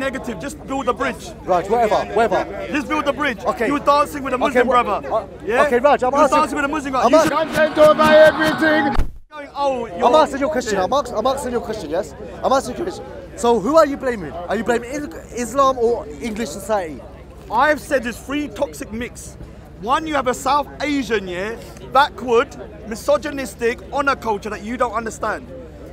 negative. Just build a bridge. Raj, whatever, whatever. Just build a bridge. Okay. You were dancing with a Muslim wha- brother. uh, yeah. okay, Raj, I'm you were asking- dancing with a Muslim guy. I'm You ask- should- Content over everything. going, oh, I'm asking your question. I'm, ask, I'm asking your question, yes? I'm asking you a question. So who are you blaming? Are you blaming Islam or English society? I've said there's three toxic mix. One, you have a South Asian, yeah, backward, misogynistic honor culture that you don't understand.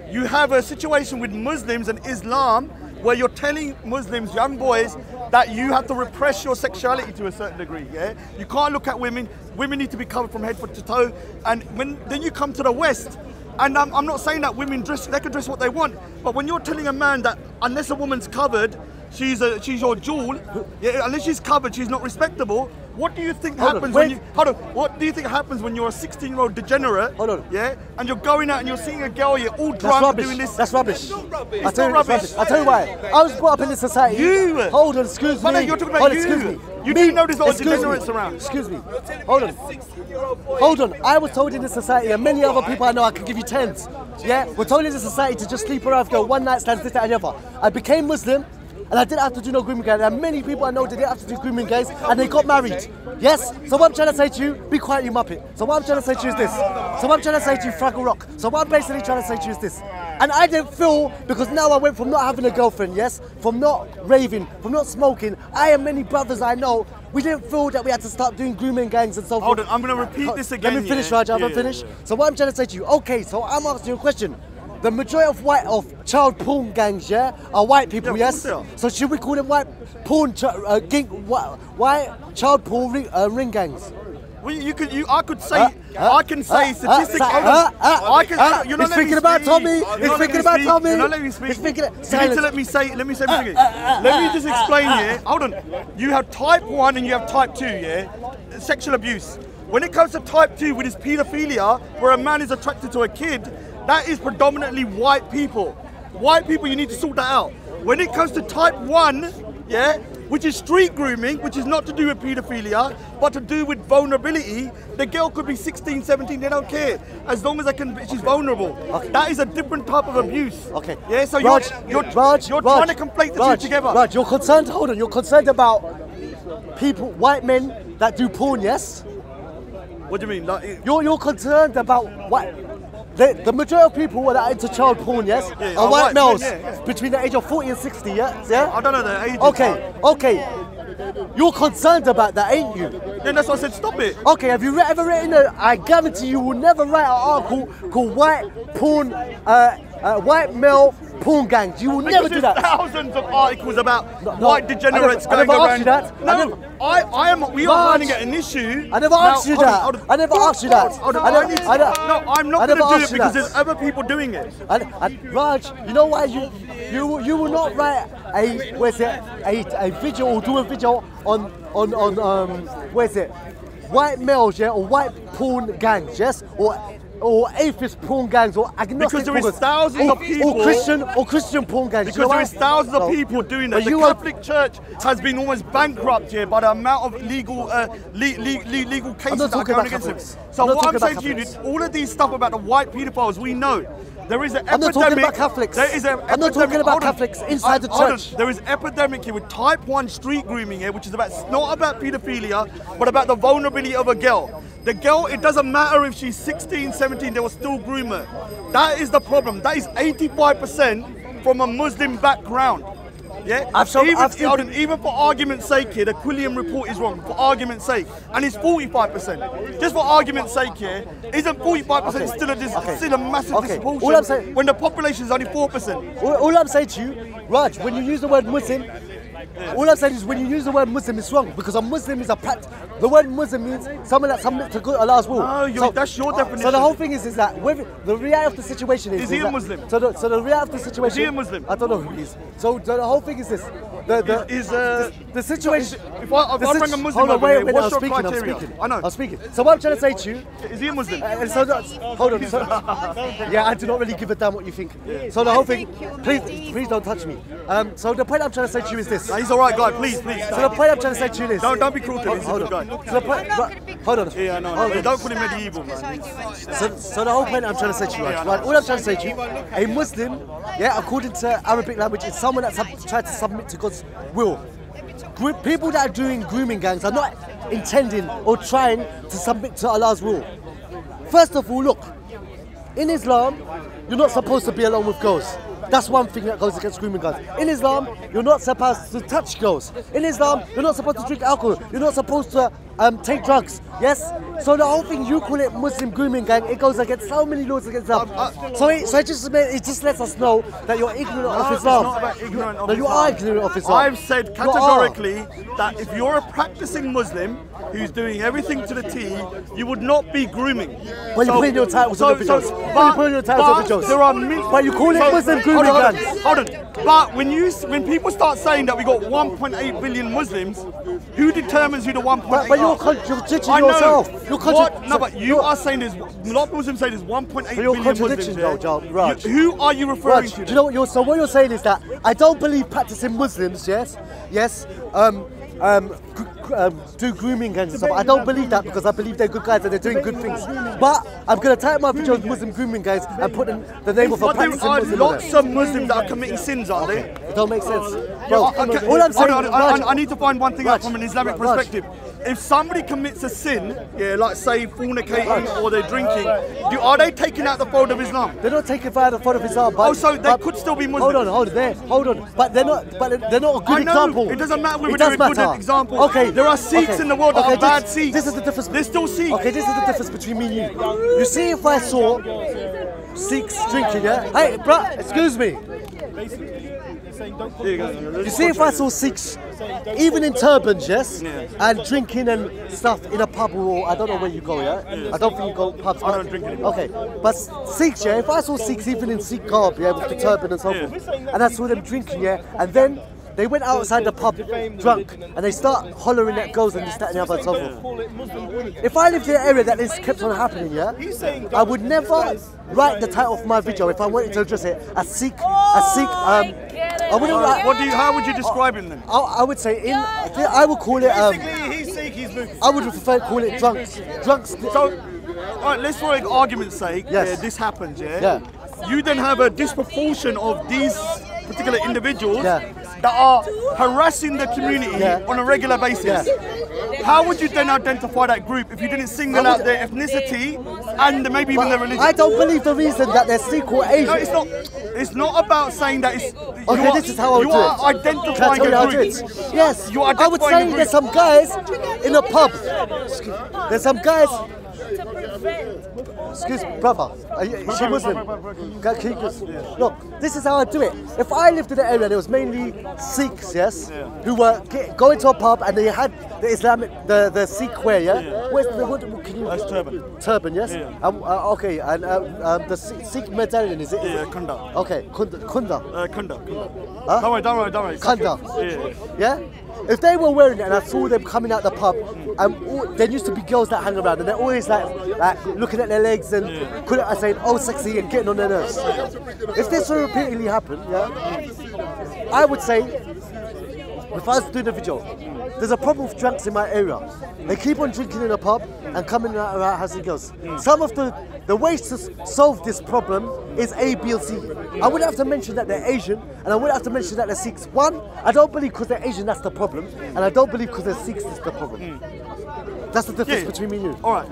You have a situation with Muslims and Islam where you're telling Muslims, young boys, that you have to repress your sexuality to a certain degree. Yeah, you can't look at women. Women need to be covered from head to toe. And when then you come to the West, and I'm, I'm not saying that women dress, they can dress what they want, but when you're telling a man that unless a woman's covered, she's a, she's your jewel, yeah, unless she's covered, she's not respectable. What do you think Hold on, happens when you hold on? What do you think happens when you're a 16 year old degenerate? Hold on. Yeah, and you're going out and you're seeing a girl, you're all That's drunk rubbish. doing this. That's rubbish. It's I not tell you, rubbish. rubbish. I tell you why. I was brought up in this society. You. Hold on, excuse me. you're talking about Hold on, you. Excuse me. You me. do know there's a lot of excuse me. degenerates around. Excuse me. Hold on. Hold on. I was told in this society, and many other people I know, I can give you tens. Yeah, we're told in this society to just sleep around, go one night stands, this, that, and the other. I became Muslim. And I didn't have to do no grooming guys. And many people I know they didn't have to do grooming guys and they got married. Yes? So what I'm trying to say to you, be quiet, you muppet. So what I'm trying to say to you is this. So what I'm trying to say to you, Fraggle Rock. So what I'm basically trying to say to you is this. And I didn't feel, because now I went from not having a girlfriend, yes? From not raving, from not smoking. I and many brothers I know, we didn't feel that we had to start doing grooming gangs and so forth. Hold on, I'm gonna repeat this again, Let me finish, yeah? Raj. I'm Yeah, gonna yeah, finish. yeah. So what I'm trying to say to you, okay, so I'm asking you a question. The majority of white of child porn gangs, yeah, are white people, Yeah, yes. course they are. So should we call them white porn, uh, gang, white child porn ring, uh, ring gangs? Well, you could, you, I could say, Uh, uh, I can say uh, statistics. uh, hold uh, uh, I can. you're not he's thinking about. Tommy, You're he's thinking about. Tommy. You're not letting me speak. Thinking- You need to let me say. Let me say something. Let me just explain here. Hold on. You have type one and you have type two. Yeah, sexual abuse. When it comes to type two, which is paedophilia, where a man is attracted to a kid, that is predominantly white people. White people, you need to sort that out. When it comes to type one, yeah, which is street grooming, which is not to do with paedophilia, but to do with vulnerability. The girl could be 16, 17, they don't care. As long as I can, she's vulnerable. That is a different type of abuse. Okay. Yeah, so Raj, you're, you're, Raj, you're Raj, trying to conflate the Raj, two together. Raj, you're concerned. Hold on, you're concerned about people, white men that do porn, yes? What do you mean? Like, You're you're concerned about what? The, the majority of people that are into child porn, yes, Yeah, are are white white males men, yeah, yeah. between the age of 40 and 60, yeah? yeah? I don't know the age. Okay, okay. You're concerned about that, ain't you? Then that's why I said stop it. Okay, have you ever written a, I guarantee you will never write an article called White Porn, uh, uh, White Male Porn Gangs. You will never do that. Thousands of articles about No, white I degenerates never- I going never asked around. you that. I No, never- I, I am. We are running at an issue. I never Now, asked you that. I never asked you that. Hold on, I I never- need to- I never- no, I'm I not never going to do asked it because that. there's other people doing it. And, and Raj, you know why you you you will not write a where's it a, a video or do a video on on on um where's it white males yeah or white porn gangs yes or or atheist porn gangs or agnostic Because there is thousands or, of people- or Christian or Christian porn gangs. you Because know there is thousands of people doing that. The you are- Catholic Church has been almost bankrupt here by the amount of legal uh, le- le- le- legal cases that are going against Catholics. them. So I'm what I'm saying to you is all of these stuff about the white paedophiles, we know. There is an I'm not epidemic. talking about Catholics. There is an I'm not talking epidemic- about. Catholics inside the Hold church. There is epidemic here with type 1 street grooming here, which is about not about paedophilia, but about the vulnerability of a girl. The girl, it doesn't matter if she's 16, 17, they will still groom her. That is the problem. That is 85% from a Muslim background. Yeah, I've shown- even, I've hold even for argument's sake here, the Quilliam report is wrong. For argument's sake, and it's 45%. Just for argument's sake here, isn't 45% Okay. still a Okay. still a massive Okay. disproportion All I'm saying- when the population is only 4%? All, all I'm saying to you, Raj, when you use the word Muslim, all I'm saying is when you use the word Muslim, it's wrong because a Muslim is a pract. The word Muslim means someone that submits to good Allah's will. No, you're- that's your definition. So the whole thing is, is that with, the reality of the situation is. Is he a that- Muslim? So the, so the reality of the situation. Is he a Muslim? I don't know who he is. So the, the whole thing is this: The, the, is uh, the situation. If I, if the I bring a Muslim hold on, over wait, here, wait, what's I'm your speaking, criteria? I'm speaking. I know. I'm speaking. So what I'm trying to say to you, Is he a Muslim? uh, and so that, hold on. So, yeah, I do not really give a damn what you think. So the whole thing, please, please don't touch me. Um, so the point I'm trying to say to you is this. Nah, he's all right, guy. Please, please. So the point I'm trying to say to you is. Don't don't be cruel to him. He's a Hold good on. guy. So the point, right, hold on. Yeah, I know. Hold Yeah, on. don't call him medieval, man. So, so the whole point I'm trying to say to you, right, right, all I'm trying to say to you, a Muslim, yeah, according to Arabic language, is someone that's sub- tried to submit to God's will. Gro- People that are doing grooming gangs are not intending or trying to submit to Allah's will. First of all, look, in Islam, you're not supposed to be alone with girls. That's one thing that goes against grooming gangs. In Islam, you're not supposed to touch girls. In Islam, you're not supposed to drink alcohol. You're not supposed to um, take drugs. Yes? So the whole thing, you call it Muslim grooming gang, it goes against so many laws against Islam. so it, so it just, it just lets us know that you're ignorant of No, it's Islam. not about ignorant of no, you are ignorant of Islam. I've said categorically that if you're a practicing Muslim who's doing everything to the T, you would not be grooming. When you put in your titles on the videos. When you put in your titles on but the videos. There are But you call it Muslim grooming hold on, gangs. Hold on. But when you when people start saying that we got 1.8 billion Muslims, who determines who the 1.8 But, but you're contradicting I know. yourself. You're What? contra- No, but you you're- saying there's a lot of Muslims say there's 1.8 But you're billion Muslims. contradicting though, Joe, Raj. You- who are you referring Raj, to? do you know what you're so what you're saying is that I don't believe practicing Muslims, yes, yes, um, um, um, do grooming gangs and stuff. I don't believe that because I believe they're good guys and they're doing good things. But I'm gonna type my videos Muslim grooming gangs and put in the name of a But there practicing are Muslim lots of Muslims that are committing sins, are they? It don't make sense. Bro, Okay, all I'm saying, on, I, I- I need to find one thing out from an Islamic Raj. perspective. If somebody commits a sin, yeah, like say fornicating or they're drinking, do, are they taking out the fold of Islam? They're not taking fire the fold of Islam. But, Oh, so they but- could still be Muslims. Hold on, hold on, there, hold on. But they're not. But they're not a good I know, example. it doesn't matter whether they're a good matter. example. Okay, There are Sikhs okay, in the world that okay, are bad this, Sikhs. This is the difference. They're still Sikhs. Okay, this is the difference between me and you. You see, if I saw Sikhs drinking, yeah. Hey, bruh, excuse me. You see, if I saw Sikhs, even in turbans, yes, and drinking and stuff in a pub or I don't know where you go, yeah. I don't think you go pubs. I don't drink anymore. Okay, but Sikhs, yeah. If I saw Sikhs, even in Sikh garb, yeah, with the turban and so Yeah. forth, and I saw them drinking, yeah, and then. They went outside the pub drunk and they start hollering at girls and this, that, and the other and so. If I lived in an area that this kept on happening, yeah, I would never write the title of my video if I wanted to address it as Sikh, as Sikh. Um, I wouldn't write. What do you? How would you describe him then? I, I would say in. I would call it. Um, he's Sikh. He's I would prefer to call it drunks. Drunks. So, all right, let's for argument's sake, Yes. yeah, this happens, yeah? Yeah. You then have a disproportion of these particular individuals Yeah. That are harassing the community Yeah. on a regular basis. How would you then identify that group if you didn't single out their ethnicity and maybe even their religion? I don't believe the reason that they're or Asian. no, it's not. It's not about saying that it's. Okay, you are, this is how I you do are it. Can I identifying you a group. Yes. You are. I would say there's some guys in a pub. There's some guys. Excuse me, brother. Are you, she Muslim? Can, can you just, look, this is how I do it. If I lived in an area it was mainly Sikhs, yes, who were going to a pub and they had the Islamic, the, the Sikh wear, yeah? Where's the, what, can you? That's turban. Turban, yes? Yeah. Um, uh, okay, and um, um, the Sikh medallion, is it? Yeah, kunda. Okay, Kunda. Kunda. Uh, kunda, kunda. Huh? Don't worry, don't worry, don't worry. Kanda. Yeah. Yeah? If they were wearing it and I saw them coming out the pub, and all, there used to be girls that hang around and they're always like, like looking at their legs and yeah. Uh, I saying, oh, sexy and getting on their nerves. If this repeatedly happened, yeah, I would say, if I was doing a video, there's a problem with drunks in my area. They keep on drinking in a pub and coming out around housing girls. Some of the, the ways to solve this problem is A, B, and C. I wouldn't have to mention that they're Asian, and I wouldn't have to mention that they're Sikhs. One, I don't believe because they're Asian that's the problem, and I don't believe because they're Sikhs is the problem. That's the difference Yeah. between me and you. All right.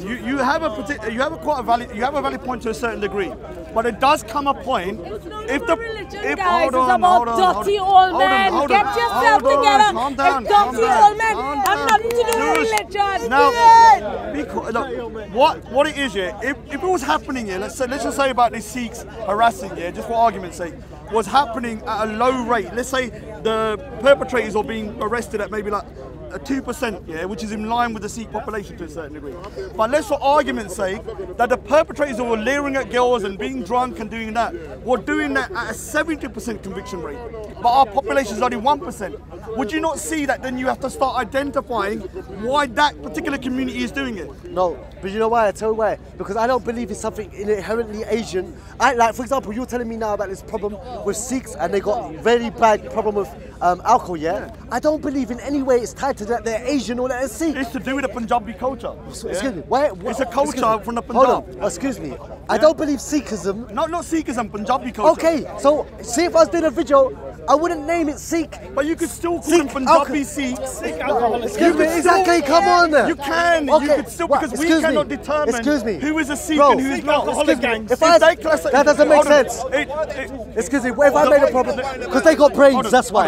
You, you have a you have a quite a valid you have a valid point to a certain degree, but it does come a point if the religion, if guys. hold It's on, about hold on, dirty hold old on, hold on, Get on, yourself hold on, together. Calm down, It's dirty down, old men. calm Have down. nothing to do with religion. Now, Yeah. be cool. Look, what what it is, yeah. If, if it was happening, yeah. Let's say let's just say about these Sikhs harassing, yeah, just for argument's sake, was happening at a low rate. Let's say the perpetrators are being arrested at maybe like a two percent, yeah, which is in line with the Sikh population to a certain degree. But let's, for argument's sake, that the perpetrators who were leering at girls and being drunk and doing that were doing that at a seventy percent conviction rate, but our population is only one percent. Would you not see that? Then you have to start identifying why that particular community is doing it. No, but you know why? I tell you why. Because I don't believe it's something inherently Asian. I like, for example, you're telling me now about this problem with Sikhs and they got very bad problem with um, alcohol. Yeah? I don't believe in any way it's tied to that they're Asian or that they're Sikh. It's to do with the Punjabi culture. Yeah? Excuse me. Why, why- It's a culture from the Hold Punjab. on. Excuse me. I don't believe Sikhism. No, not Sikhism, Punjabi culture. Okay, so see if I was doing a video, I wouldn't name it Sikh. But you could still call Sikh them Punjabi Sikhs. Sikh Excuse You could exactly, still- come on. You can. Okay, You could still because we Excuse me. cannot determine Excuse me. who is a Sikh Bro, and who is not. Oh, excuse me. If If I- that doesn't make sense. It- it- Excuse me, what if I made a problem? Because they got brains, that's why.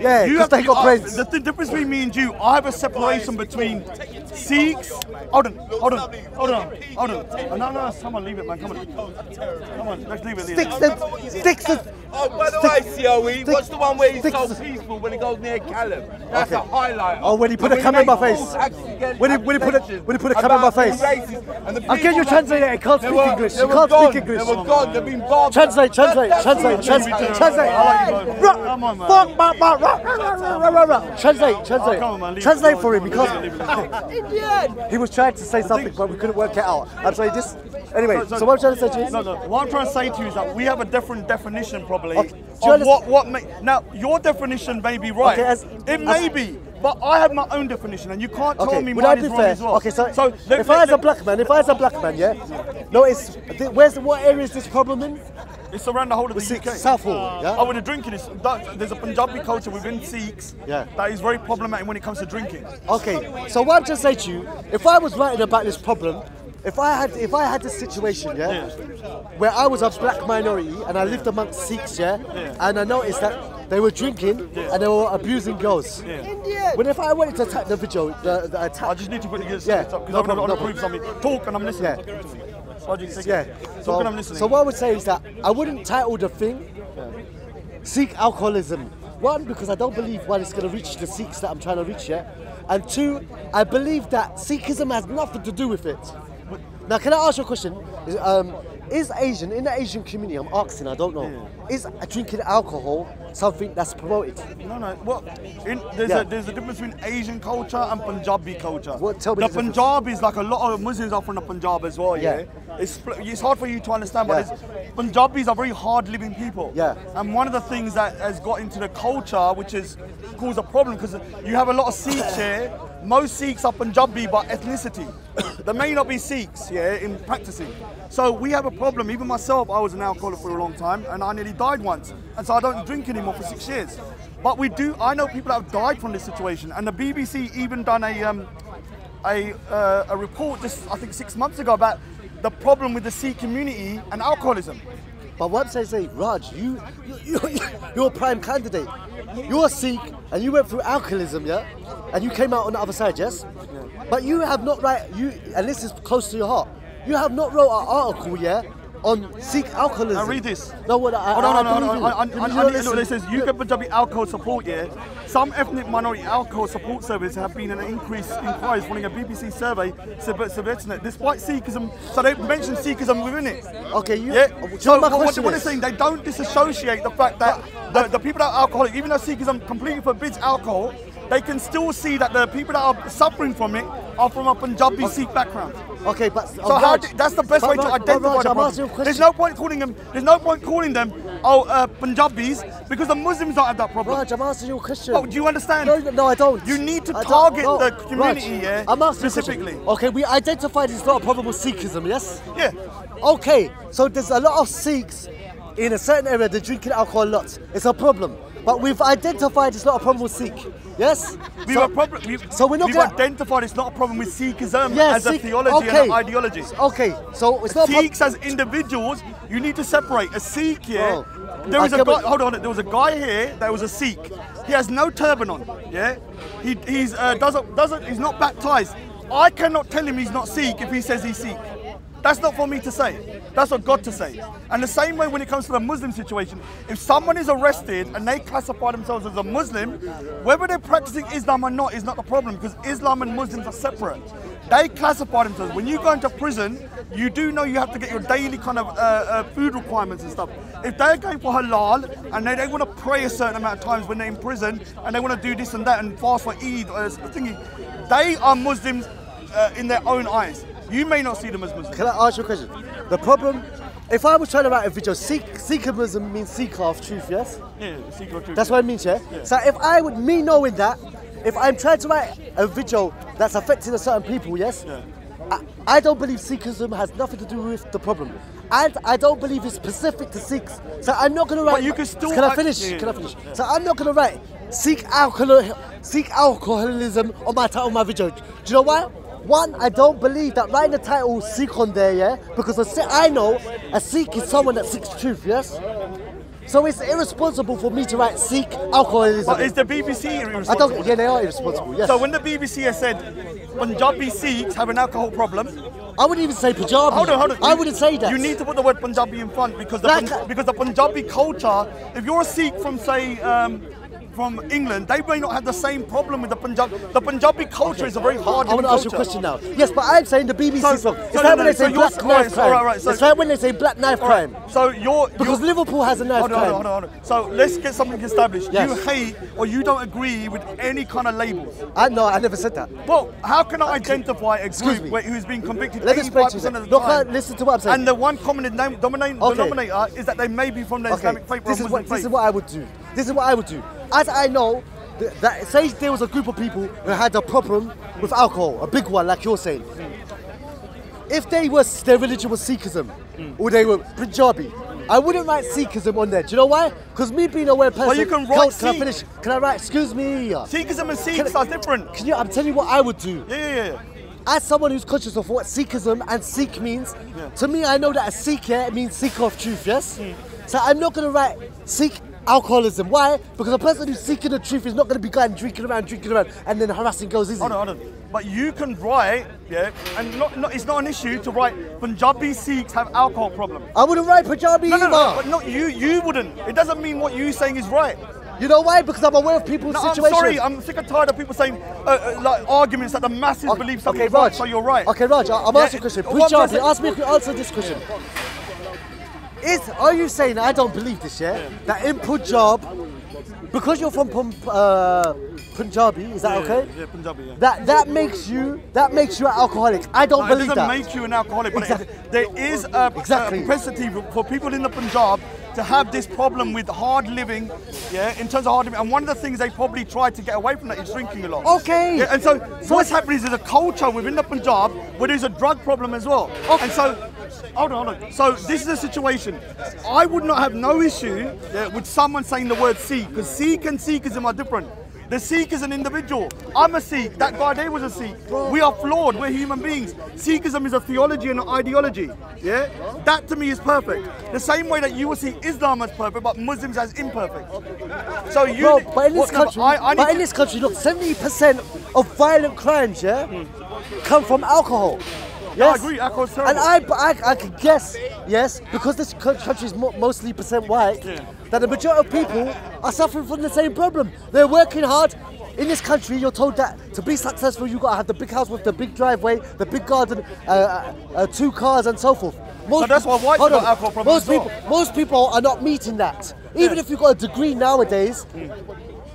Yeah, because they got brains. The, difference between me and you, I have a separation between Sikhs. Hold on, hold on, hold on, hold on. No, no, someone leave it, man. Come on, come on. Let's leave it. leave it. Sticks and sticks and Oh, by the way, COE, stick- what's the one where he's stick- so peaceful when he goes near Callum? That's Okay. a highlight. Oh, when he put And a camera in my face. When he- when he put a- when he put a camera in my face. racist. And the I'll get you translator, he eh? can't speak were- English, were can't speak gone, English. They were gone, they've been barbed. Translate, translate, That's- that's translate, translate, translate. I like you. Ruh, Come on, man. Fuck, ma, ma, ruh, ruh, ruh, ruh, ruh, ruh. Translate, translate. Oh, come on, man, leave it Translate for him because Leave it, leave it, he was trying to say something, but we couldn't work it out. I'm sorry, this. Anyway, so what I'm trying to say to you is. No, no. What I'm trying to say to you is that we have a different definition, probably, Okay, of what what may, now your definition may be right. Okay, as- it may as- be, but I have my own definition, and you can't tell me mine is wrong fair? as well. Okay, so, let- if let- I as a black man, if I as a black man, yeah, no, it's th- where's what area is this problem in? it's around the whole of the Sikh, UK. Southall, yeah? Oh, with the drinking, is, that, there's a Punjabi culture within Sikhs Yeah. that is very problematic when it comes to drinking. Okay, so what I'm just saying to you, if I was writing about this problem, if I had if I had this situation, yeah, where I was a black minority and I lived amongst Sikhs, yeah, and I noticed that they were drinking and they were abusing girls. When if I wanted to attack the video, the, the attack. I just need to put the Yeah, up because no I want to no prove something. Talk and I'm listening. yeah, So yeah. it. Talk So, and I'm listening. so what I would say is that I wouldn't title the thing Sikh alcoholism. One, because I don't believe one it's going to reach the Sikhs that I'm trying to reach yet, and two, I believe that Sikhism has nothing to do with it. Now, can I ask you a question? Um, is Asian in the Asian community? I'm asking. I don't know. Is drinking alcohol something that's promoted? No, no. Well, in, there's, Yeah. a, there's a difference between Asian culture and Punjabi culture. What- tell me the the difference. Punjab is like a lot of Muslims are from the Punjab as well. Yeah. Yeah. It's it's hard for you to understand, but Yeah. Punjabis are very hard-living people. Yeah. And one of the things that has got into the culture, which is caused a problem, because you have a lot of Sikhs here. Most Sikhs are Punjabi by ethnicity. they may not be Sikhs, yeah, in practicing. So we have a problem. Even myself, I was an alcoholic for a long time, and I nearly died once. And so I don't drink anymore for six years. But we do. I know people that have died from this situation, and the BBC even done a um, a, uh, a report just I think six months ago about the problem with the Sikh community and alcoholism. But what I'm say, Raj, you, you, you, you're a prime candidate. You're a Sikh and you went through alcoholism, yeah? And you came out on the other side, yes? But you have not right, you, and this is close to your heart, you have not wrote an article, yeah? On Sikh alcoholism. Now read this. No, what I, Oh, no, I, no, no, believe no. you. I, I, I, I, not look, listen? it says UK Punjabi Alcohol Support, yeah. Some ethnic minority alcohol support services have been an increased inquiries following a BBC survey suggesting that despite Sikhism, so they mentioned Sikhism within it. Okay, you. Yeah. So my what, what they're saying, they don't disassociate the fact that the, the people that are alcoholic, even though Sikhism completely forbids alcohol, they can still see that the people that are suffering from it are from a Punjabi Sikh background. Okay, but So how that's the best way to identify the I'm asking you problem. There's no point calling them. There's no point calling them oh uh, Punjabis because the Muslims don't have that problem. Raj, I'm asking you a question. Oh, do you understand? No, no, I don't. You need to I target no, the community, Raj, yeah, I'm asking you specifically. Okay, we identified it's not a problem with Sikhism, yes? Yeah. Okay, so there's a lot of Sikhs in a certain area they're drinking alcohol a lot. It's a problem. But we've identified it's not a problem with Sikh. Yes? We've, so, a problem, we've, so we're not we've identified it's not a problem with Sikhism as a theology okay. and an ideology. Okay, so it's not Sikhs as individuals, you need to separate a Sikh here. Bro, there was a guy. Hold on, there was a guy here that was a Sikh. He has no turban on. Yeah, he he's uh, doesn't doesn't he's not baptized. I cannot tell him he's not Sikh if he says he's Sikh. That's not for me to say. That's what God to say. And the same way when it comes to the Muslim situation, if someone is arrested and they classify themselves as a Muslim, whether they're practicing Islam or not is not the problem because Islam and Muslims are separate. They classify themselves. When you go into prison, you do know you have to get your daily kind of uh, uh, food requirements and stuff. If they're going for halal and they, they want to pray a certain amount of times when they're in prison and they want to do this and that and fast for Eid or thingy, they are Muslims uh, in their own eyes. You may not see them as Muslims. Can I ask you a question? The problem, if I was trying to write a video, Sikh, Sikhism means seeker of truth, yes? Yeah, secret truth. That's what it means, yeah? So if I would, me knowing that, if I'm trying to write a video that's affecting a certain people, yes? I, I don't believe Sikhism has nothing to do with the problem. And I don't believe it's specific to Sikhs. So I'm not going to write. But you can still Can I finish? yeah, Can I finish? yeah. So I'm not going to write Sikh, alcohol, Sikh alcoholism on my title, on my video. Do you know why? One, I don't believe that writing the title Sikh on there, yeah? Because a I know a Sikh is someone that seeks truth, yes? So it's irresponsible for me to write Sikh alcoholism. But is the BBC I irresponsible? don't. Yeah, they are irresponsible. Yes. So when the BBC has said Punjabi Sikhs have an alcohol problem, I wouldn't even say Punjabi. hold on, hold on. I wouldn't say that. You need to put the word Punjabi in front because the, Like- because the Punjabi culture. If you're a Sikh from say. Um, from England, they may not have the same problem with the Punjab. The Punjabi culture is a very hard. I want to ask you a question now. Yes, but I'm saying the BBC So-. It's so like no, when they say you're- black knife crime. right, so- it's like when they say black knife right, crime. So you're Because you're, Liverpool has a knife Hold on, crime. hold on, hold on. So let's get something established. Yes. You hate or you don't agree with any kind of label. I no, I never said that. Well, how can I identify a group where, who's been convicted Let me explain to 85% of the time? listen to what I'm saying. And the one common dominate- Okay. denominator is that they may be from the okay, Islamic faith this is what faith. this is what I would do. This is what I would do. As I know th- that say there was a group of people who had a problem with alcohol, a big one, like you're saying. If they were their religion was Sikhism hmm. or they were Punjabi. I wouldn't write Sikhism on there. Do you know why? Because me being a aware person. you can Can- write Can I finish? Can I write? Excuse me. Sikhism and Sikhs Can- are different. Can you? I'm telling you what I would do. Yeah, yeah, yeah. As someone who's conscious of what Sikhism and Sikh means, Yeah. to me, I know that a Sikh yeah, means seeker of truth, yes? Hmm. So I'm not going to write Sikh alcoholism. Why? Because a person who's seeking the truth is not going to be going drinking around, drinking around, and then harassing girls, is he? Hold on, hold on. But you can write, yeah, and not, not, it's not an issue to write Punjabi Sikhs have alcohol problem. I wouldn't write Punjabi No, no, no, but not you. You wouldn't. It doesn't mean what you're saying is right. You know why? Because I'm aware of people's No, I'm situations. sorry. I'm sick and tired of people saying uh, uh, like arguments that the masses Okay, believe something okay, is right, Raj. so you're right. Okay, Raj, I- I'm Yeah, asking a question. Punjabi, ask me, answer this question. Is are you saying I don't believe this? Yeah, that in Punjab, because you're from Pun- uh, Punjabi, is that Yeah, okay? Yeah, Punjabi. Yeah. That that makes you that makes you an alcoholic. I don't No, it believe doesn't that. make you an alcoholic, but Exactly. it, there is a, Exactly. a propensity for people in the Punjab to have this problem with hard living, yeah, in terms of hard living. And one of the things they probably try to get away from that is drinking a lot. Okay. Yeah, and so, what's happening is there's a culture within the Punjab where there's a drug problem as well. And so, hold on, hold on. So this is a situation. I would not have no issue yeah, with someone saying the word Sikh, because Sikh and Sikhism are different. The Sikh is an individual. I'm a Sikh. That guy there was a Sikh. We are flawed. We're human beings. Sikhism is a theology and an ideology. Yeah? That to me is perfect. The same way that you will see Islam as perfect, but Muslims as imperfect. So you. Bro, but in this what- no, country, I, I but in this country, look, 70% of violent crimes, yeah, come from alcohol. Yeah, I Yes? agree. Alcohol's And. I, I, I could guess, yes, because this country is mo- mostly percent white, that the majority of people are suffering from the same problem. They're working hard. In this country, you're told that to be successful, you've gotta have the big house with the big driveway, the big garden, uh, uh, uh, two cars, and so forth. Most that's why got on. alcohol problems Most well. people, most people are not meeting that. Even if you've got a degree nowadays,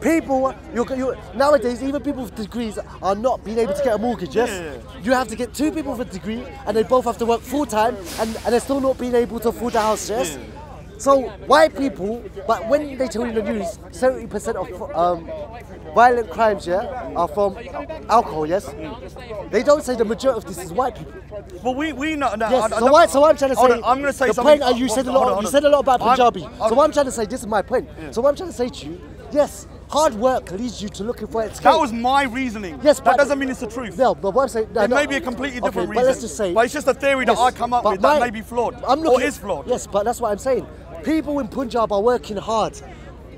people you you nowadays even people with degrees are not being able to get a mortgage. Yes, Yeah. you have to get two people with a degree, and they both have to work full time, and, and they're still not being able to afford the house. Yes. So white people, but when they tell you the news, seventy percent of um, violent crimes, yeah, are from alcohol. Yes, they don't say the majority of this is white people. But we, we know. No, Yes. I- I so don't- So what I'm trying to say. on, I'm going to say the something. point. uh, you said a lot. on, you said a lot about I'm- Punjabi. hold so what. I'm trying to say. This is my point. So what I'm trying to say to you. Yes, hard work leads you to looking for escape. That was my reasoning. Yes, but that doesn't mean it's the truth. No, but what I'm saying. No, It no. may be a completely different okay, reason. But let's just say. But it's just a theory that I come up with my- that may be flawed. I'm or looking, is flawed. Yes, but that's what I'm saying. People in Punjab are working hard.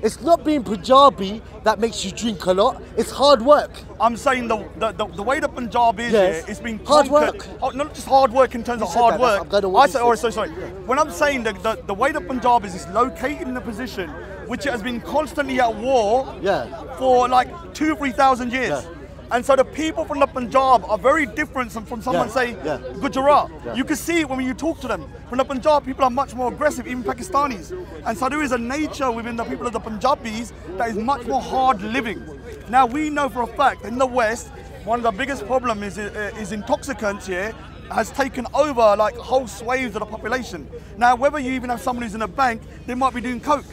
It's not being Punjabi that makes you drink a lot. It's hard work. I'm saying the the, the, the way the Punjab is Yes. here, it's been Hard work. Oh, not just hard work in terms You of hard that, work. I'm going on what I said. oh, so sorry. When I'm saying that the, the way the Punjab is, is located in a position which has been constantly at war Yeah. for like two, three thousand years. Yeah. And so the people from the Punjab are very different from, from someone, Yeah, say, yeah. Gujarat. Yeah. You can see when you talk to them. From the Punjab, people are much more aggressive, even Pakistanis. And so there is a nature within the people of the Punjabis that is much more hard living. Now, we know for a fact in the West, one of the biggest problems is, uh, is intoxicants here has taken over like whole swathes of the population. Now, whether you even have someone who's in a bank, they might be doing coke.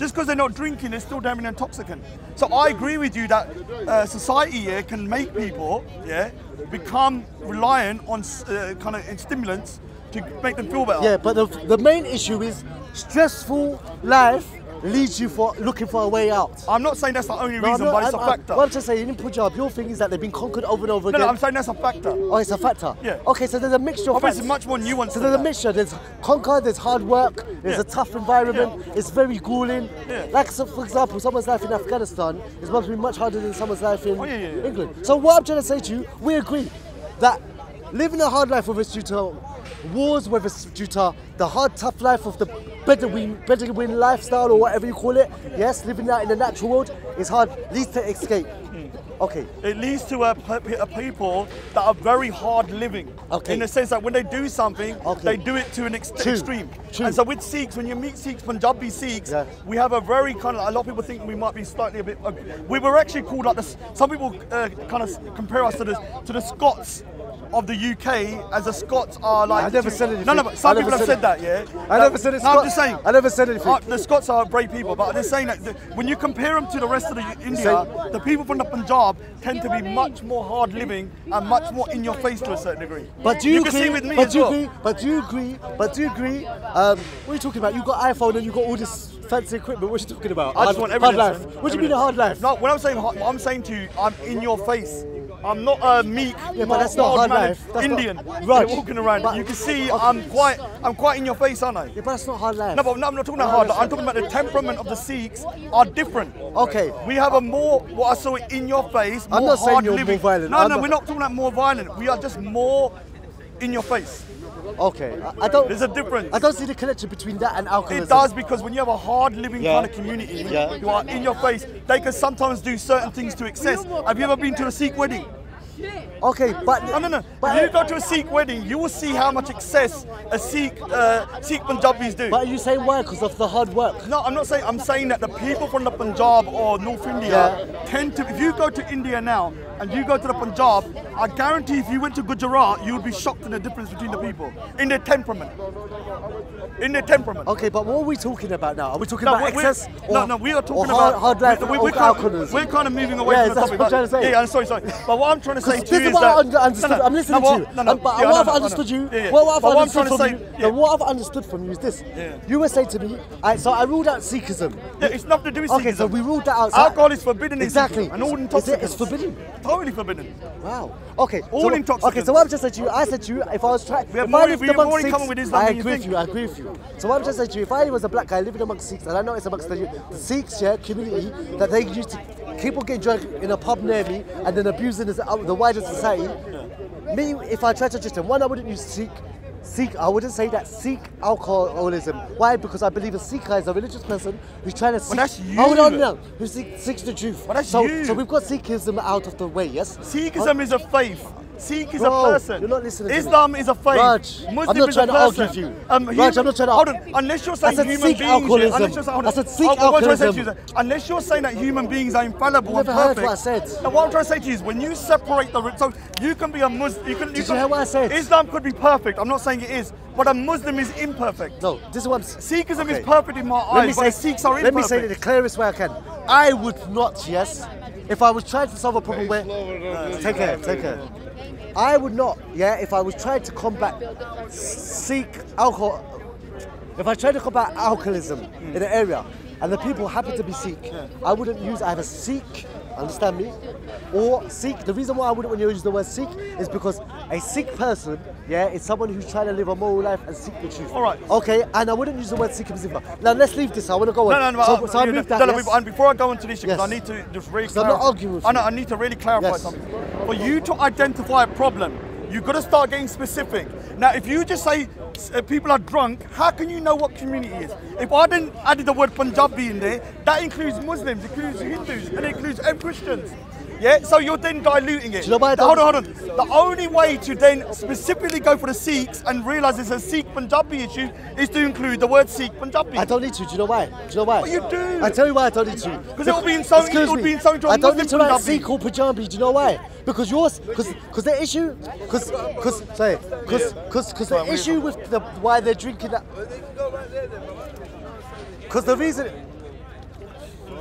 Just because they're not drinking, they're still damn an intoxicant. So I agree with you that uh, society here can make people, yeah, become reliant on uh, kind of stimulants to make them feel better. Yeah, but the, the main issue is stressful life leads you for looking for a way out. I'm not saying that's the only No, I'm reason, not- but it's a I'm- I'm- factor. What I'm just saying, in Punjab, your thing is that they've been conquered over and over no, again. no, I'm saying that's a factor. Oh, it's a factor. Yeah. Okay, so there's a mixture of Obviously, factors. much more nuanced So there's a mixture. There's conquer. There's hard work. There's Yeah. a tough environment. It's very grueling. Yeah. Like, so for example, someone's life in Afghanistan is must be much harder than someone's life in Oh, yeah, yeah, yeah. England. So what I'm trying to say to you, we agree that living a hard life, with due to wars, whether it's due to the hard, tough life of the Bedouin, Bedouin lifestyle or whatever you call it, yes, living out in the natural world is hard, leads to escape. Hmm. Okay, It leads to a, a people that are very hard living. Okay. In the sense that when they do something, Okay. they do it to an ex- True. extreme. True. And so with Sikhs, when you meet Sikhs, Punjabi Sikhs, Yeah. we have a very kind of, a lot of people think we might be slightly a bit, uh, we were actually called like this, some people uh, kind of compare us to the, to the Scots of the UK as the Scots are like. I never to- said anything. No, no, but some people have said it. that, yeah. I never said it. No, I'm just saying. I never said anything. Uh, the Scots are brave people, but they're saying that the, when you compare them to the rest of the India, the people from the Punjab tend to be much more hard living and much more in your face to a certain degree. But do you, can agree? see with me but do you well. agree? But do you agree? But do you agree? Um, what are you talking about? You got iPhone and you got all this fancy equipment. What are you talking about? I just hard, want hard evidence. life. What do you mean a hard life? No, when I'm saying hard, I'm saying to you, I'm in your face. I'm not a meek, Yeah, but that's not hard life. That's Indian Raj, You're walking around. but- you can see I'm quite, I'm quite in your face, aren't I? Yeah, but that's not hard life. No, but no, I'm not talking about hard. life. I'm talking about the temperament of the Sikhs are different. Okay. We have a more, what I saw it in your face, I'm more not saying hard you're living. more violent. No, I'm no, not- we're not talking about more violent. We are just more in your face. Okay, I, I don't. There's a difference. I don't see the connection between that and alcoholism. It does because when you have a hard living Yeah. kind of community Yeah. who are in your face, they can sometimes do certain things to excess. Have you ever been to a Sikh wedding? Okay, but No, no, no. But, if you go to a Sikh wedding, you will see how much excess a Sikh, uh, Sikh Punjabis do. but are you saying why? Because of the hard work. No, I'm not saying. I'm saying that the people from the Punjab or North India tend to. If you go to India now and you go to the Punjab, I guarantee if you went to Gujarat, you would be shocked in the difference between the people in their temperament. In their temperament. Okay, but what are we talking about now? Are we talking No, about excess? no, or- no, we are talking hard, about hard life we, we're, kind kind of moving away Yeah, from the that's topic. what I'm trying to say. Yeah, I'm sorry, sorry. But what I'm trying to say This to you is that I under- understood. No, no, I'm listening no, to you. No, no, but yeah, what no, I've no, no, understood no. you, what I've understood from you, yeah. what I've understood from you is this. You were saying to me, so I ruled out Sikhism. Yeah, it's nothing to do with Sikhism. Okay, so we ruled that out. Alcohol is forbidden in Exactly. And all Is it- intoxicants. It's forbidden. Totally forbidden. Wow. Okay. All so, intoxicants. Okay, so what I'm just said to you, I said to you, if I was trying, if more- I lived we have in common with Islam I you agree with you. I agree with you. So what I'm just said to you, if I was a black guy living amongst Sikhs, and I know it's amongst the, the Sikhs, yeah, community, that they used to keep on getting drunk in a pub near me and then abusing the, uh, the wider society. Me, if I tried to just one, I wouldn't use Sikh. Sikh, I wouldn't say that Sikh alcoholism. Why? Because I believe a Sikh is a religious person who's trying to seek. that's you. Hold on now. Who seek, seeks the truth. But that's so, you. so we've got Sikhism out of the way, yes? Sikhism is a faith. Sikh is Bro, a person. you're not listening to me. Islam is a faith. Raj, I'm Muslim not is trying a to argue person. with you. Um, Raj, hu- I'm not trying to- Hold on. Unless you're saying said human Sikh beings. yeah, alcoholism. unless you're saying, hold I said Sikh Oh, but I'm trying to say you that unless you're saying that human beings are infallible You and never heard perfect. what I said. And what I'm trying to say to you is when you separate the. So you can be a Muslim. You can, you Did you hear what I said? Islam could be perfect. I'm not saying it is. But a Muslim is imperfect. No, this is what I'm. Sikhism Okay. is perfect in my Let me eyes, but say, Sikhs are let me say it the clearest way I can. I would not, yes, if I was trying to solve a problem where. take care, take care. I would not, yeah, if I was trying to combat Sikh alcohol. If I tried to combat alcoholism in an area and the people happen to be Sikh, I wouldn't use either Sikh, understand me, or Sikh. The reason why I wouldn't want to use the word Sikh is because A Sikh person, yeah, is someone who's trying to live a moral life and seek the truth. All right. Okay, and I wouldn't use the word Sikhism either. Now let's leave this. I want to go on. No, no, no. So, uh, so I know, that. no, no, yes? and before I go into this, because Yes. I need to just really 'Cause I'm not arguing with I know. I need to really clarify Yes. something. For you to identify a problem, you've got to start getting specific. Now, if you just say uh, people are drunk, how can you know what community is? If I didn't added the word Punjabi in there, that includes Muslims, it includes Hindus, and it includes Christians. Yeah, so you're then diluting it. Do you know why I Now, hold on, hold on. The only way to then specifically go for the Sikhs and realize it's a Sikh Punjabi issue is to include the word Sikh Punjabi. I don't need to. Do you know why? Do you know why? But you do. I tell you why I don't need to. Because it will be insulting- Excuse it would me. be insulting to a I don't Muslim need to write Punjabi. Sikh or Punjabi. Do you know why? Because yours, because because the issue, because because sorry, because because because the issue with the why they're drinking that. Because the reason.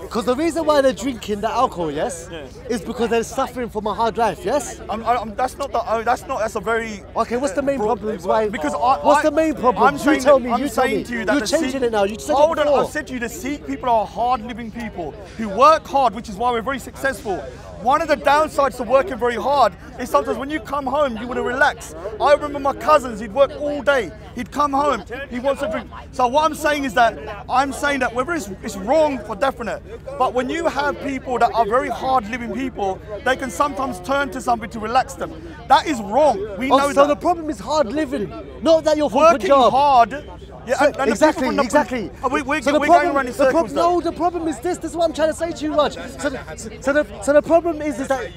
Because the reason why they're drinking the alcohol, yes, is because they're suffering from a hard life, yes. I'm, I'm, that's not the. Oh, that's not. That's a very. Okay, what's the main problems? Why? Because I, what's I- the main problem? I'm you tell me. I'm you tell saying me. to you that You're changing it now. You said Hold it on. I said to you, the Sikh people are hard-living people who work hard, which is why we're very successful. One of the downsides to working very hard is sometimes when you come home, you want to relax. I remember my cousins; he'd work all day. He'd come home, he wants to drink. So what I'm saying is that I'm saying that whether it's, it's wrong for definite, but when you have people that are very hard-living people, they can sometimes turn to something to relax them. That is wrong. We Oh, know so that. the problem is hard living, not that you're working hard. Yeah, So- and, exactly, the- exactly. Oh, we, we're, so the we're problem, going around in circles. though. no, the problem is this. This is what I'm trying to say to you, Raj. So, the, so, so the so the problem is is that.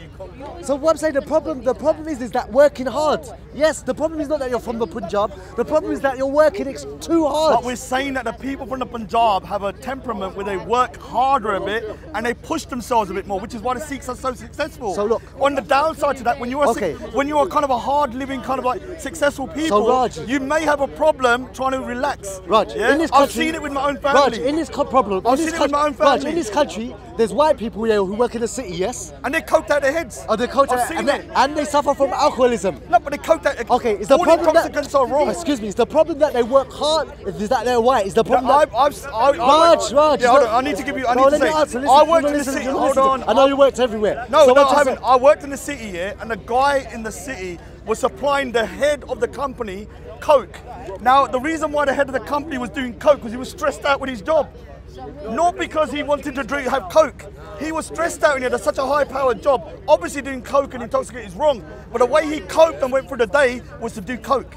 So what I'm saying, the problem, the problem is, is that working hard. Yes, the problem is not that you're from the Punjab. The problem is that you're working ex- too hard. But we're saying that the people from the Punjab have a temperament where they work harder a bit and they push themselves a bit more, which is why the Sikhs are so successful. So look- on the downside to that, when you're Okay. Sikh- when you're kind of a hard-living kind of like successful people, Raj- you may have a problem trying to relax. Raj, yeah? in this I've seen it with my own family. Raj, family, in this co- problem, I've in this seen it with my own Raj, in this country, there's white people here who work in the city. Yes, and they coat out their heads. oh, they coat seen and, they, and they suffer from alcoholism. No, but they coat that. Okay, is the all problem that wrong. Excuse me, is the problem that they work hard? Is that they're white? Is the problem that I've, I've, I, I, Raj, Raj. Yeah, hold on. I need to give you. I no, need to say. answer. Listen, I worked in the city. Hold on. I know you worked everywhere. No, So no, I haven't. I worked in the city, yeah, and the guy in the city was supplying the head of the company coke. Now, the reason why the head of the company was doing coke was he was stressed out with his job, not because he wanted to drink have coke. He was stressed out and he had such a high-powered job. Obviously, doing coke and intoxicate is wrong, but the way he coped and went through the day was to do coke.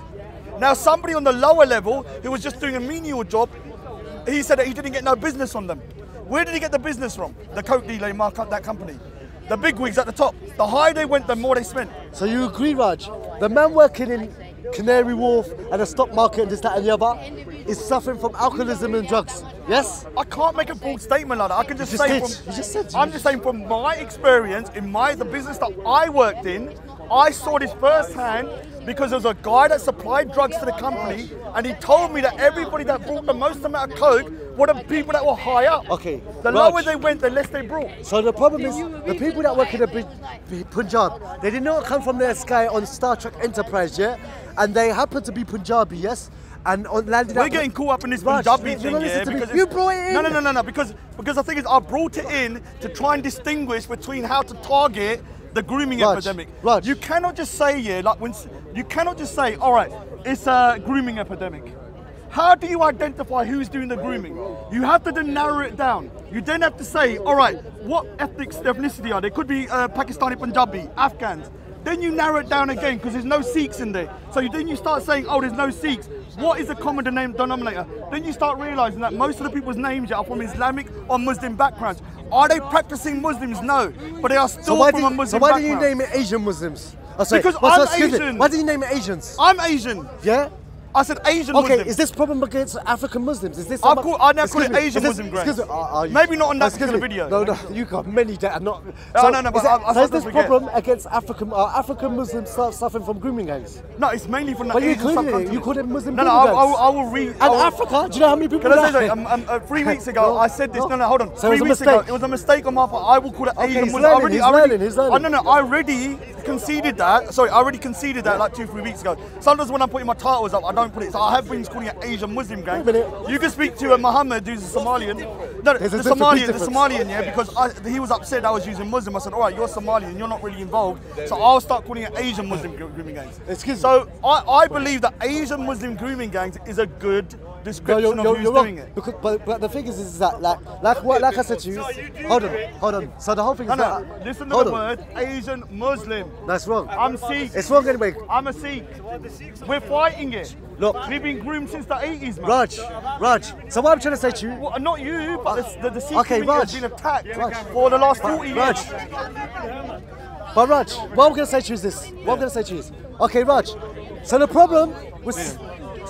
Now, somebody on the lower level who was just doing a menial job, he said that he didn't get no business from them. Where did he get the business from? The coke dealer mark up that company. The big wigs at the top. The higher they went, the more they spent. So you agree, Raj? The man working in Canary Wharf and the stock market and this, that, and the other is suffering from alcoholism and drugs. Yes? I can't make a bold statement like that. I can just, just say did. from You just said. I'm just saying from my experience in my the business that I worked in, I saw this firsthand because there was a guy that supplied drugs to the company and he told me that everybody that brought the most amount of coke were the people that were high up. Okay, The Raj. lower they went, the less they brought. So the problem is the people that work in the Punjab, they did not come from the sky on Star Trek Enterprise, yeah? And they happen to be Punjabi, yes? And on landed We're up- getting caught up in this Raj, Punjabi you- you thing, yeah? listen to me. Because You brought it in. No, no, no, no, no. Because because the thing is, I brought it in to try and distinguish between how to target the grooming Raj, epidemic. Raj. You cannot just say, yeah, like when you cannot just say, all right, it's a grooming epidemic. How do you identify who's doing the grooming? You have to then narrow it down. You then have to say, all right, what ethnic ethnicity are they? Could be uh, Pakistani, Punjabi, Afghans. Then you narrow it down again because there's no Sikhs in there. So you, then you start saying, oh, there's no Sikhs. What is the common denominator? Then you start realizing that most of the people's names are from Islamic or Muslim backgrounds. Are they practicing Muslims? No, but they are still So why, from did, a so why background. did you name it Asian Muslims? Oh, sorry. Because Well, I'm Asian. Why did you name it Asians? I'm Asian. Yeah? I said Asian Okay, Muslim. is this problem against African Muslims? Is this? I call- I now call it me, Asian this- Muslim excuse me, grads. are- are you- Maybe not on that particular me, video. No, no, you got many that are not. No, no, no, but is I- I so is this problem against African uh, African Muslims start suffering from grooming gangs? No, it's mainly from the But you included it. You called it Muslim No, no, I, I. I will read. And Africa, do you know how many people? Can I say there? Um, um, uh, three weeks ago, I said this. No, no, hold on. So it three was a weeks ago, mistake. it was a mistake on my part. I will call it Okay, Asian Muslim. Already, already, Oh, no, no, I already conceded that. Sorry, I already conceded that like two, three weeks ago. Sometimes when I'm putting my titles up, I don't put it. So I have been calling it Asian Muslim gang. Wait a minute. You can speak to a Muhammad who's a Somalian. No, There's the a Somalian, the. Somalian, yeah, because I, he was upset I was using Muslim. I said, all right, you're Somalian, you're not really involved, so I'll start calling it Asian Muslim grooming gangs. Excuse me. so I, I believe that Asian Muslim grooming gangs is a good No, description you're, of you're, who's you're doing wrong. it. Because, but, but the thing is, is that like, like what, like I said to you. Hold on, hold on. So the whole thing No, is no, that. listen to hold the on. word Asian Muslim. That's wrong. I'm Sikh. It's wrong anyway. I'm a Sikh. We're fighting it. Look. We've been groomed since the 80s, man. Raj, Raj. So what I'm trying to say to you. Well, not you, but the, the, the Sikh Okay, community Raj. has been attacked Raj. for the last 40 Raj. years. But Raj, what I'm gonna say to you is this. What I'm gonna say to you is, okay, Raj. So the problem with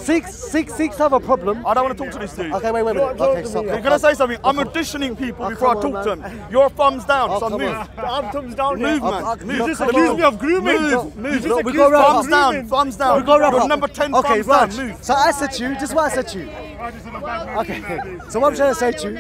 Sikhs, Sikhs, Sikhs have a problem. I don't want to talk to this dude. Okay, wait, wait, wait. Okay, stop. Can I say something? I'm auditioning people Oh, before I talk on, to them. Your thumbs down, Oh, so come move. on. I'm thumbs down. Move, here. man. Oh, move. no, Just come accuse me of grooming. Move. Move. Move. Just We accuse go wrap thumbs up. down. Thumbs down. We go wrap You're up. number 10 Okay, thumbs Raj. down. Move. So I said to you, just what I said to you. Okay. So what I'm trying to say to you.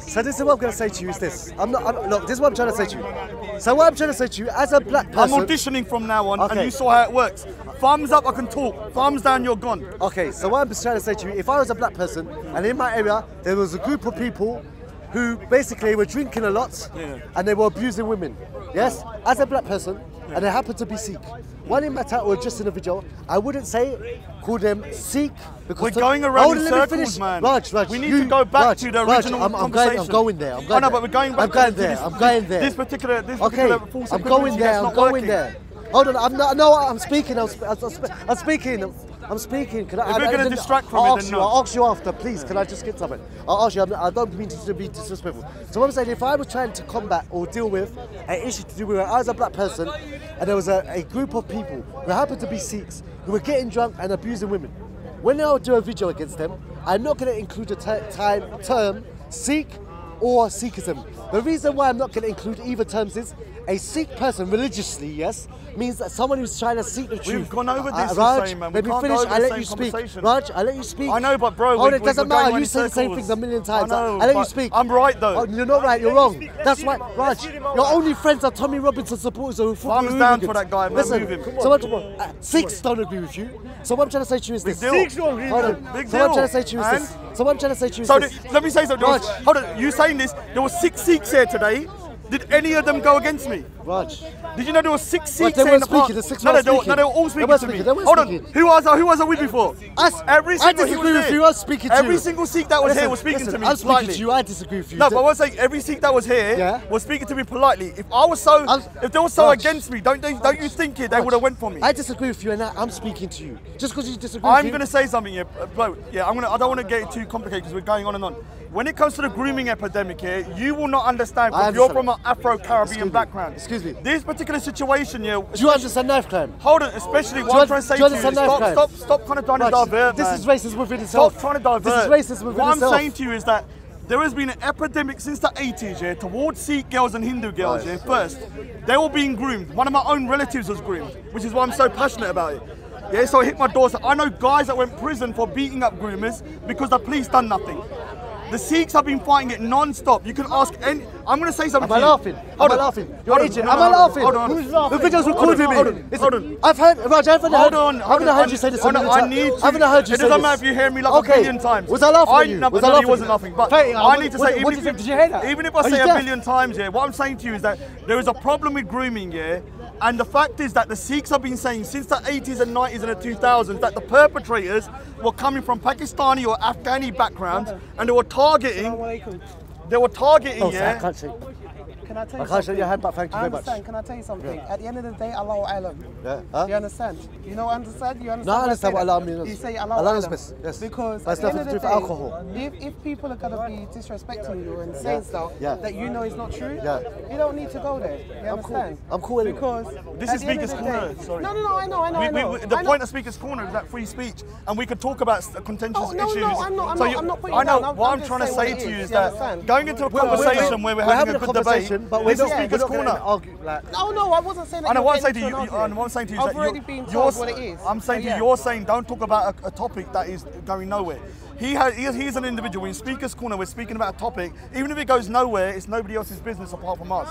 So this is what I'm going to say to you is this. I'm not. I'm, look, this is what I'm trying to say to you. So what I'm trying to say to you, as a black person... I'm auditioning from now on, and you saw how it works. Thumbs up, I can talk. Thumbs down, you're gone. Okay, so what I'm just trying to say to you, if I was a black person and in my area there was a group of people who basically were drinking a lot Yeah. and they were abusing women, yes, as a black person, and they happened to be Sikh, one in matter or just in a video, I wouldn't say call them Sikh because We're going oh, around Hold in on, let me circles, finish. man. Raj, Raj, We need you- to go back Raj, to the Raj, original I'm, I'm conversation. Going, I'm going there. I'm oh, going I know, there. but we're going back I'm going there. this- I'm going there. This particular, this Okay, particular false I'm going there. I'm not going working. there. Hold on, I'm not. No, I'm speaking. I'm, sp- I'm, sp- I'm speaking. I'm, I'm speaking. Can I, If I, we're going to distract from I'll it, ask you. I'll ask you after, please. Can I just get something? I'll ask you. I'm, I don't mean to be disrespectful. So what I'm saying, if I was trying to combat or deal with an issue to do with I was a black person, and there was a, a group of people who happened to be Sikhs who were getting drunk and abusing women. When I would do a video against them, I'm not going to include the ter- time, term Sikh or Sikhism. The reason why I'm not going to include either terms is a Sikh person religiously, yes, means that someone who's trying to seek the truth. We've gone over Uh, this, Raj, Hussain, man. We let me finish. I let same you speak. Raj, I let you speak. I know, but bro, oh, we- it doesn't matter. You say the same things a million I times. know, I let you speak. I'm right, though. Oh, you're not right. You're wrong. That's why, Raj. Your only friends are Tommy Robinson supporters or football Thumbs down for that guy, man. Listen, Move him. so what, uh, Sikhs don't agree with you. So what I'm trying to say to you is this. Sikhs don't agree Hold with on. Big so what I'm trying to say to you is this. So what I'm trying to say to you is this. th- let me say something. There was- Raj. hold on, you saying this? There were six Sikhs here today. Did any of them go against me? Raj. Did you know there were six they here in the park? the six no, they, were, no, they were all They speaking weren't to me. speaking, they Hold on, who was I? Who was I with before? Us. Every I single disagree he was with you. I was speaking to Every you. single Sikh that was Listen, here was speaking listen, to me I'm politely. to you. I disagree with you. No, but I was saying every Sikh that was here Yeah. was speaking to me politely. If I was so, I'm- if they were so Raj. against me, don't they, don't you think it? They would have went for me. I disagree with you, and I, I'm speaking to you. Just because you disagree. I'm going to say something here, uh, bro. Yeah, I'm gonna. I don't want to get it too complicated because we're going on and on. When it comes to the grooming epidemic here, you will not understand because you're from an Afro-Caribbean background. Excuse me. This particular situation, yeah. Do you understand knife crime? Hold on, especially what I'm trying to say you to you. understand is knife Stop, stop, stop, kind of trying to divert, this is racism within itself. Stop trying to divert. This is racism within itself. What I'm saying to you is that there has been an epidemic since the 80s, yeah, towards Sikh girls and Hindu girls, yeah. First, they were being groomed. One of my own relatives was groomed, which is why I'm so passionate about it. Yeah, so I hit my doorstep. I know guys that went prison for beating up groomers because the police done nothing. The Sikhs have been fighting it non-stop. You can ask any. I'm going to say something. Am I laughing? Hold Am I laughing? You're on. Asian. No, Am I laughing? Hold on. Who's laughing? The video's Hold recording on, me. hold on, hold on. I've heard, Raj, I've heard, Hold on, I haven't on. heard you say this a Hold on, million I times. need to. I haven't heard you It doesn't matter if you hear me like a billion times. Was I laughing I? No, Was I no, laughing he wasn't laughing. But I need to say, even if you think? Did you hear that? Even if I oh, say a deaf? billion times, yeah, what I'm saying to you is that there is a problem with grooming, yeah. And the fact is that the Sikhs have been saying since the 80s and 90s and the 2000s that the perpetrators were coming from Pakistani or Afghani backgrounds and they were targeting. They were targeting, Oh, yeah. Can't shake. Can I tell I you can't shake something? your hand, but thank you I very much. understand. Can I tell you something? At the end of the day, Allah Alam. Yeah. Huh? You understand? You know, understand? You understand? No, I understand what? Allah means. You say Allah Allah Alam. is best, yes. Because But at the end of the day, alcohol. If, if people are gonna be disrespecting you and saying stuff Yeah. that you know is not true, Yeah. you don't need to go there. You I'm cool. I'm cool anyway. Because This is the end of Speaker's Corner, day- sorry. No, no, no. I know, I know, We- I we- know. we- the I know. point of Speaker's Corner is that free speech, and we could talk about contentious Oh, no, issues. no, I'm not- I'm So not- you- I'm not putting I know. what I'm I'm trying to say to you is, is that going into a We're- we're- conversation where we're, having, a good conversation, but we're not, we're Speaker's not Corner. to argue. Like, No, no, I wasn't saying that. I know you're what I'm saying to you. you and what I'm saying to you I've that already you're, been told what it is. I'm saying to you, you're saying don't talk about a, a topic that is going nowhere. He has, he he's an individual. In Speaker's Corner, we're speaking about a topic. Even if it goes nowhere, it's nobody else's business apart from us.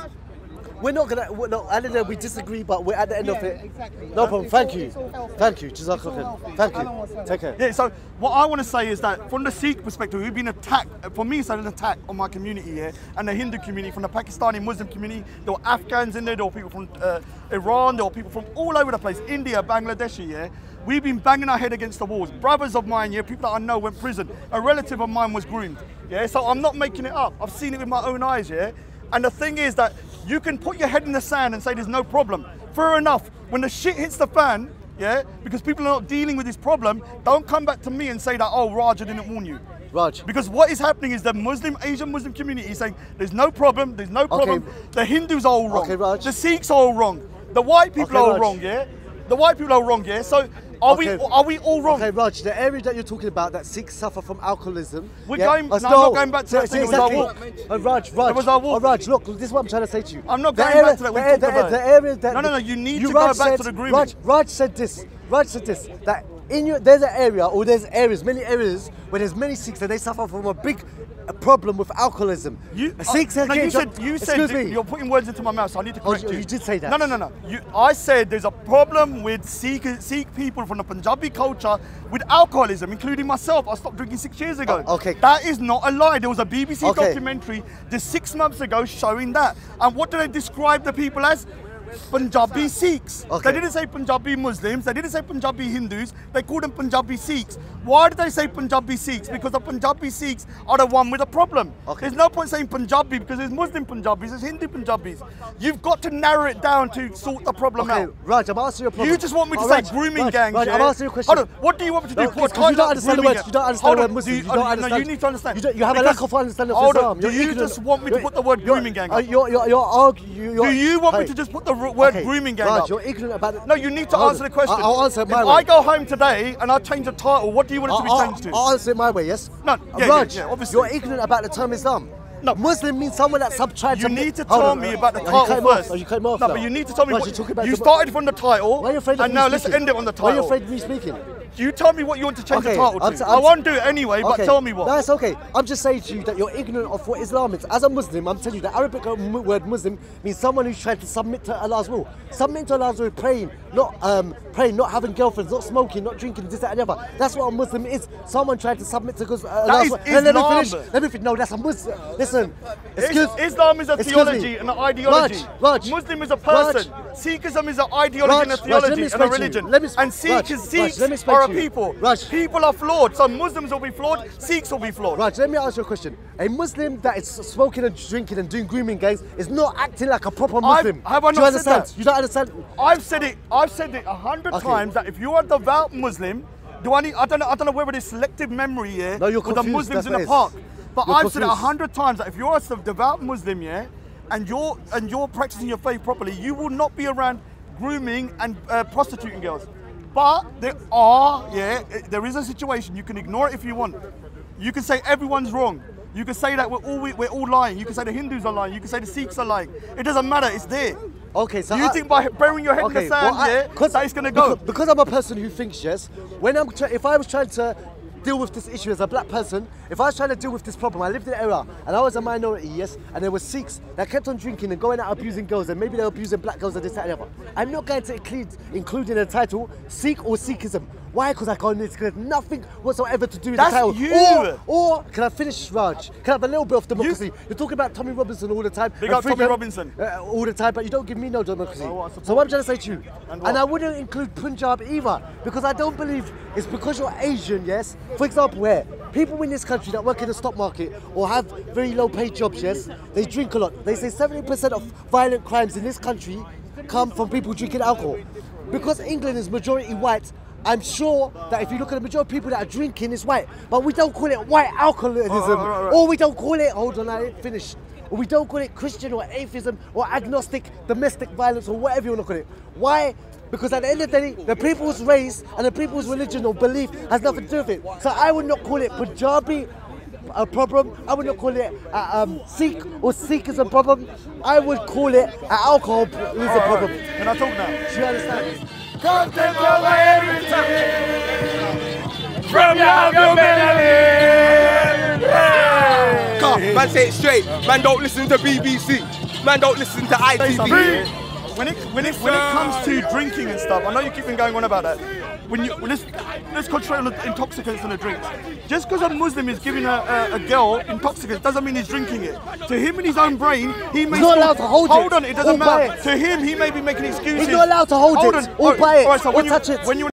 We're not gonna. We're not, I don't know. We disagree, but we're at the end of it. exactly. No problem. Thank you. All healthy. Thank you. Jazakallah. Thank Alan wants you. Take care. Yeah, so what I want to say is that from the Sikh perspective, we've been attacked. For me, it's an attack on my community here and the Hindu community, from the Pakistani Muslim community. There were Afghans in there, there were people from uh, Iran, there were people from all over the place, India, Bangladesh, yeah. We've been banging our head against the walls. Brothers of mine, yeah, people that I know went prison. A relative of mine was groomed, yeah. So I'm not making it up. I've seen it with my own eyes, yeah. And the thing is that you can put your head in the sand and say there's no problem. Fair enough. When the shit hits the fan, yeah, because people are not dealing with this problem, don't come back to me and say that, oh, Raj, I didn't warn you. Raj. Because what is happening is the Muslim, Asian Muslim community is saying there's no problem, there's no problem. The Hindus are all wrong. Okay, Raj. The Sikhs are all wrong. The white people Okay, are all Raj. wrong, yeah? The white people are wrong, yeah? So are Okay. we are we all wrong? Okay, Raj, the area that you're talking about that Sikhs suffer from alcoholism. We're yeah, going- no, I'm not going back to that thing, it was our exactly. Uh, Raj, Raj, was our walk. Oh, Raj, look, this is what I'm trying to say to you. I'm not going area- back to that, we the, talked the, about the area that No, no, no, you need you, to go Raj back to the agreement. Raj, Raj said this. Raj said this that in your there's an area or there's areas, many areas where there's many Sikhs and they suffer from a big problem with alcoholism. You, Sikhs uh, no, you said, you said Excuse me. you're putting words into my mouth, so I need to Oh, correct you- you. you did say that. No, no, no, no. You, I said there's a problem with Sikh, Sikh people from the Punjabi culture with alcoholism, including myself. I stopped drinking six years ago. Oh, okay. That is not a lie. There was a BBC Okay. documentary just six months ago showing that. And what do they describe the people as? Punjabi Sikhs. Okay. They didn't say Punjabi Muslims. They didn't say Punjabi Hindus. They called them Punjabi Sikhs. Why did they say Punjabi Sikhs? Because the Punjabi Sikhs are the one with a problem. Okay. There's no point saying Punjabi because there's Muslim Punjabis, there's Hindu Punjabis. You've got to narrow it down to sort the problem Okay, out. Raj, I'm asking you a problem. You just want me to Oh, say Raj, grooming Raj, gangs. Raj, yeah? I'm asking you a question. Hold on. What do you want me to do? No, What because kind you don't understand the words. You don't understand the word Muslim. do You don't oh, no, understand. you need to understand. You, don't, you have a lack of understanding of Hold on. Islam. Do You're you just want me to put the word you're- grooming gang uh. Do you want me to just put the word okay, grooming gang Raj, up? you're ignorant about it. No, you need to answer the question. I- I'll answer it my if way. I go home today and I change the title, what do you want it to be I'll, changed to? I'll answer it my way, yes? No, yeah, yeah, yeah, obviously. you're ignorant about the term Islam. No. Muslim means someone that subscribes You need to tell me about the you title first. You cut him off No, but you need to tell me what you're talking about you started from the title. Why are you afraid of and me now let's end it on the Why are you title. afraid of me speaking? You tell me what you want to change Okay, the title to. I won't do it anyway, but tell me what. That's okay. I'm just saying to you that you're ignorant of what Islam is. As a Muslim, I'm telling you the Arabic word Muslim means someone who's trying to submit to Allah's will. Submitting to Allah's will, praying, not um, praying, not having girlfriends, not smoking, not drinking, this, that, and the other. That's what a Muslim is. Someone trying to submit to God's uh, Allah's is will. Let- Let me finish. Let me finish. No, that's a Muslim. Listen. Is- Excuse, Islam is a theology me. and an ideology. Raj, Raj, Muslim is a Raj, person. Sikhism is an ideology and a Raj, Raj, theology and a explain to you. religion. Let me and Sikh Raj, is Raj, Sikhs are a people. Raj. People are flawed. So Muslims will be flawed. Sikhs will be flawed. Raj, let me ask you a question. A Muslim that is smoking and drinking and doing grooming gangs is not acting like a proper Muslim. have I Do you not understand? that? You don't understand? I've said it. I've said it a hundred Okay. times that if you are a devout Muslim, do I need? I don't know. I don't know whether there's selective memory here No, you're with the Muslims that's in the park. But I've said it a hundred times that if you're a devout Muslim, yeah, and you're and you're practicing your faith properly, you will not be around grooming and uh, prostituting girls. But there are, yeah, there is a situation. You can ignore it if you want. You can say everyone's wrong. You can say that we're all we're all lying. You can say the Hindus are lying. You can say the Sikhs are lying. It doesn't matter. It's there. Okay, so you I- think by burying your head in the sand, well, I- yeah, that it's gonna go? Because, because I'm a person who thinks yes. When I'm if I was trying to deal with this issue as a black person, if I was trying to deal with this problem, I lived in an area and I was a minority, yes, and there were Sikhs that kept on drinking and going out abusing girls, and maybe they were abusing black girls and this, that, and the other. I'm not going to include, include in the title Sikh or Sikhism. Why? Because I. It's got nothing whatsoever to do with That's the title. you. Or, or can I finish, Raj? Can I have a little bit of democracy? You, are talking about Tommy Robinson all the time. Big up Tommy Robinson. uh, all the time, but you don't give me no democracy. So what I'm trying to say to you, And and. I wouldn't include Punjab either, because I don't believe it's because you're Asian, yes. For example, where people in this country that work in the stock market or have very low paid jobs, yes, they drink a lot. They say 70% of violent crimes in this country come from people drinking alcohol. Because England is majority white, I'm sure that if you look at the majority of people that are drinking, it's white. But we don't call it white alcoholism, Oh, right, right, right. or we don't call it. Hold on, I ain't finished. Or we don't call it Christian or atheism or agnostic domestic violence or whatever you want to call it. Why? Because at the end of the day, the people's race and the people's religion or belief has nothing to do with it. So I would not call it Punjabi a problem. I would not call it uh, um, Sikh or Sikh is a problem. I would call it uh, alcohol is a problem. Can I talk now? Do you understand? Come over everything from your humility. Come, man, say it straight. Man, don't listen to BBC. man don't listen to ITV. When it when it when it comes to drinking and stuff, I know you keep been going on about that. When you let's let's concentrate on the intoxicants and the drinks. Just because a Muslim is giving a, a, a girl intoxicants doesn't mean he's drinking it. To him in his own brain, he may He's not allowed to hold it Hold on, it doesn't buy matter. it. To him, he may be making excuses. He's not allowed to hold it on. Oh, buy it all right, so or when you- it. When you